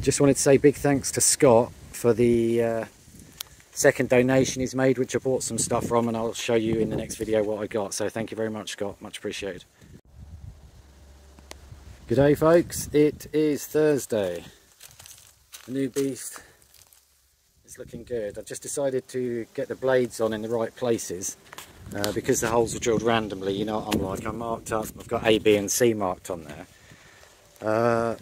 just wanted to say big thanks to Scott for the uh, second donation he's made, which I bought some stuff from, and I'll show you in the next video what I got. So thank you very much, Scott. Much appreciated. Good day, folks. It is Thursday. The new beast is looking good. I've just decided to get the blades on in the right places uh, because the holes were drilled randomly. You know what I'm like. I'm marked up. I've got A, B, and C marked on there. Uh,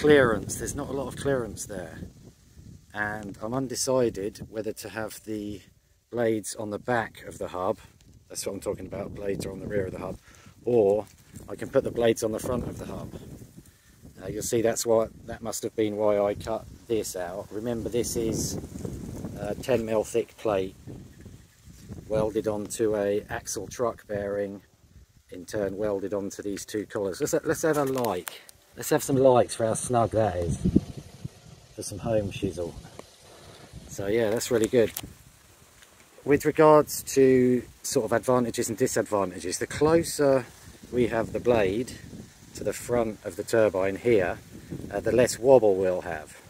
clearance. There's not a lot of clearance there. And I'm undecided whether to have the blades on the back of the hub that's what I'm talking about blades are on the rear of the hub or I can put the blades on the front of the hub. You'll see that's why that must have been why I cut this out. Remember this is a 10 mil thick plate welded onto a axle truck bearing in turn welded onto these two collars. Let's, let's have a like let's have some lights for how snug that is for some home chisel. So yeah, that's really good. With regards to sort of advantages and disadvantages, the closer we have the blade to the front of the turbine here, uh, the less wobble we'll have.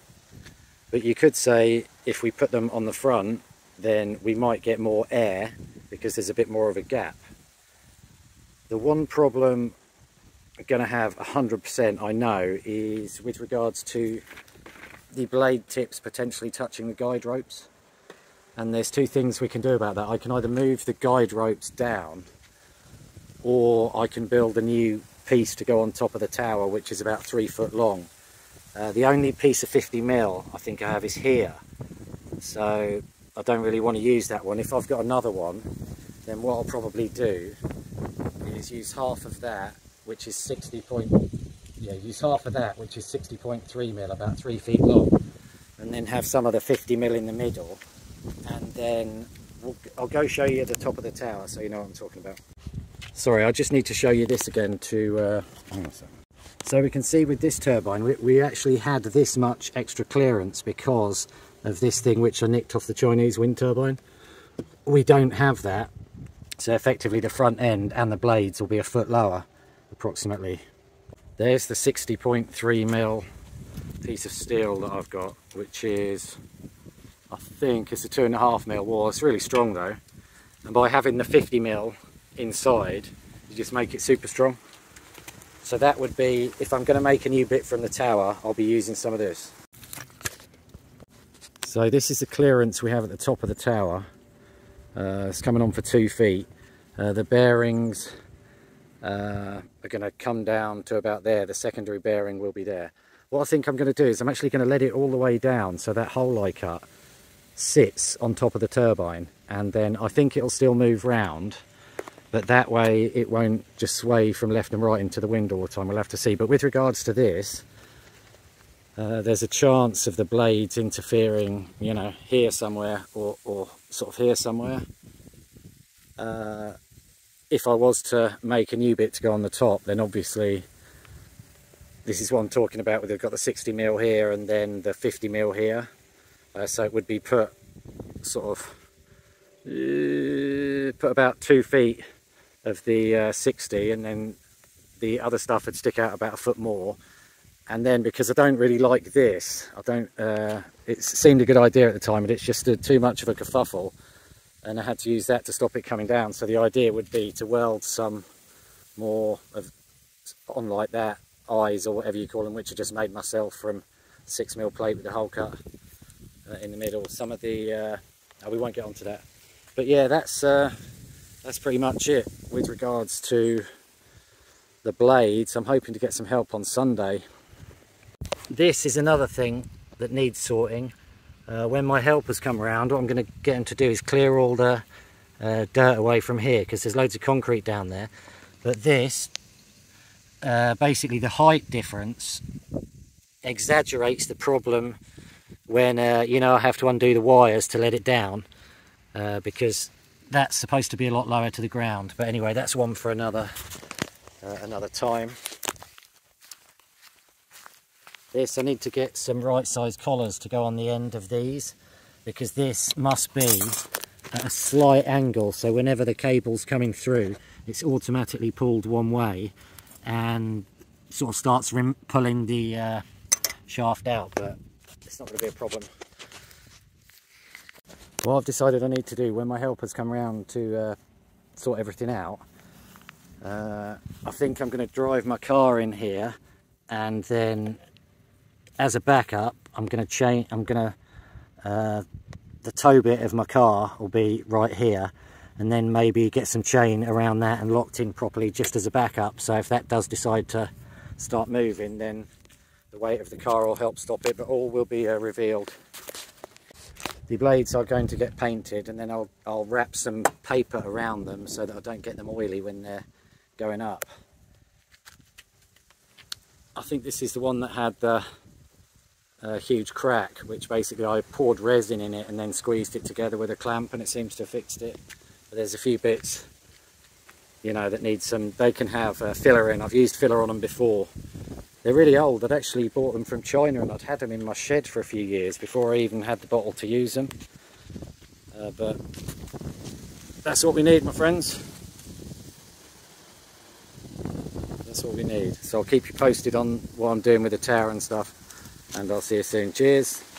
But you could say if we put them on the front, then we might get more air because there's a bit more of a gap. The one problem going to have 100% I know is with regards to the blade tips potentially touching the guide ropes. And there's two things we can do about that. I can either move the guide ropes down or I can build a new piece to go on top of the tower which is about three foot long. Uh, the only piece of 50 mil I think I have is here. So I don't really want to use that one. If I've got another one then what I'll probably do is use half of that which is 60 point yeah, use half of that, which is 60.3 mil, about three feet long, and then have some of the 50 mil in the middle, and then we'll, I'll go show you the top of the tower so you know what I'm talking about. Sorry, I just need to show you this again to, uh, so we can see with this turbine, we, we actually had this much extra clearance because of this thing which I nicked off the Chinese wind turbine. We don't have that, so effectively the front end and the blades will be a foot lower, approximately there's the 60.3 mil piece of steel that I've got, which is, I think it's a two and a half mil wall. It's really strong though. And by having the 50 mil inside, you just make it super strong. So that would be, if I'm gonna make a new bit from the tower, I'll be using some of this. So this is the clearance we have at the top of the tower. Uh, it's coming on for two feet. Uh, the bearings uh, are going to come down to about there. The secondary bearing will be there. What I think I'm going to do is I'm actually going to let it all the way down so that hole I cut sits on top of the turbine and then I think it'll still move round but that way it won't just sway from left and right into the wind all the time. We'll have to see. But with regards to this, uh, there's a chance of the blades interfering, you know, here somewhere or, or sort of here somewhere. Uh, if I was to make a new bit to go on the top, then obviously this is what I'm talking about. We've got the 60 mil here and then the 50 mil here. Uh, so it would be put sort of uh, put about two feet of the uh, 60 and then the other stuff would stick out about a foot more and then because I don't really like this I don't uh, it seemed a good idea at the time but it's just too much of a kerfuffle and I had to use that to stop it coming down. So the idea would be to weld some more of on like that eyes or whatever you call them, which I just made myself from six mil plate with the hole cut uh, in the middle. Some of the uh, oh, we won't get onto that, but yeah, that's uh, that's pretty much it with regards to the blades. I'm hoping to get some help on Sunday. This is another thing that needs sorting uh, when my helpers come around what I'm going to get them to do is clear all the uh, dirt away from here because there's loads of concrete down there. But this uh, basically the height difference exaggerates the problem when uh, you know I have to undo the wires to let it down uh, because that's supposed to be a lot lower to the ground. But anyway that's one for another uh, another time this I need to get some right size collars to go on the end of these because this must be at a slight angle so whenever the cable's coming through it's automatically pulled one way and sort of starts pulling the uh, shaft out, but it's not going to be a problem. What I've decided I need to do when my helpers come around to uh, sort everything out, uh, I think I'm going to drive my car in here and then as a backup I'm going to chain I'm going to uh, the tow bit of my car will be right here and then maybe get some chain around that and locked in properly just as a backup. So if that does decide to start moving then the weight of the car will help stop it but all will be uh, revealed. The blades are going to get painted and then I'll, I'll wrap some paper around them so that I don't get them oily when they're going up. I think this is the one that had the uh, huge crack which basically I poured resin in it and then squeezed it together with a clamp and it seems to have fixed it. But there's a few bits you know that need some they can have uh, filler in. I've used filler on them before. They're really old. I'd actually bought them from China and I'd had them in my shed for a few years before I even had the bottle to use them. Uh, but that's what we need my friends. That's what we need. So I'll keep you posted on what I'm doing with the tower and stuff and I'll see you soon. Cheers